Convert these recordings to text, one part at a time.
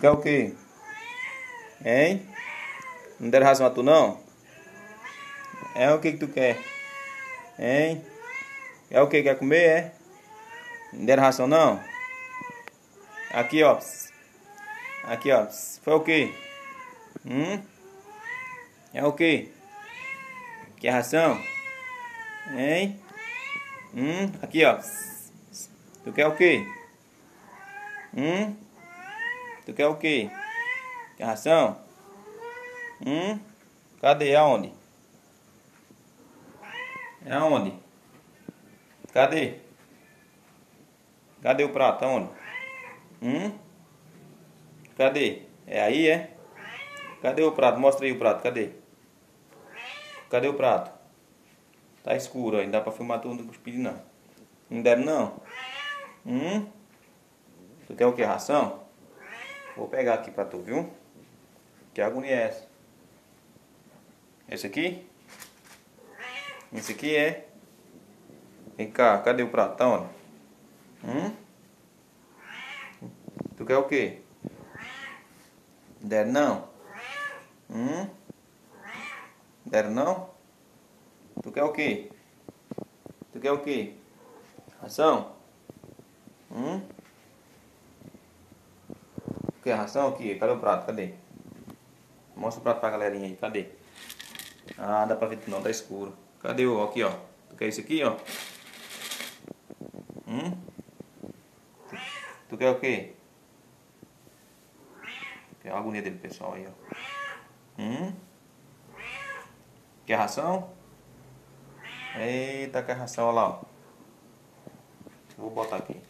Quer o quê? Hein? Não deram ração a tu não? É o que que tu quer? Hein? É o que? Quer comer, é? Não deram ração não? Aqui, ó. Aqui, ó. Foi o que? Hum? É o que? Quer ração? Hein? Hum? Aqui, ó. Tu quer o que? Hum? Tu quer o quê? Quer ração? Hum? Cadê? Aonde? É aonde? Cadê? Cadê o prato? Aonde? Hum? Cadê? É aí, é? Cadê o prato? Mostra aí o prato, cadê? Cadê o prato? Tá escuro, ainda dá pra filmar tudo com os não. Não deram não? Hum? Tu quer o que? Ração? Vou pegar aqui pra tu, viu? Que agonia é essa? Esse aqui? Esse aqui é? Vem cá, cadê o onde? Hum? Tu quer o quê? Deram não? Hum? Deram não? Tu quer o quê? Tu quer o quê? Ração? Hum? Quer ração aqui? Cadê o prato? Cadê? Mostra o prato pra galerinha aí. Cadê? Ah, dá pra ver não, tá escuro. Cadê o aqui, ó? Tu quer isso aqui, ó? Hum? Tu quer o quê? Quer a agonia dele, pessoal, aí, ó. Hum? Quer ração? Eita, quer ração, olha lá, ó. Vou botar aqui.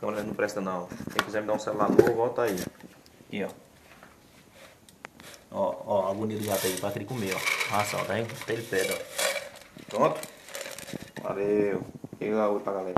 Câmera não presta não. Quem quiser me dar um celular novo, volta aí. Aqui, ó. Ó, ó, a agonia do gato aí pra ele comer, ó. Ração, tá? Até ele pede, ó. Pronto? Valeu. E a outra galera.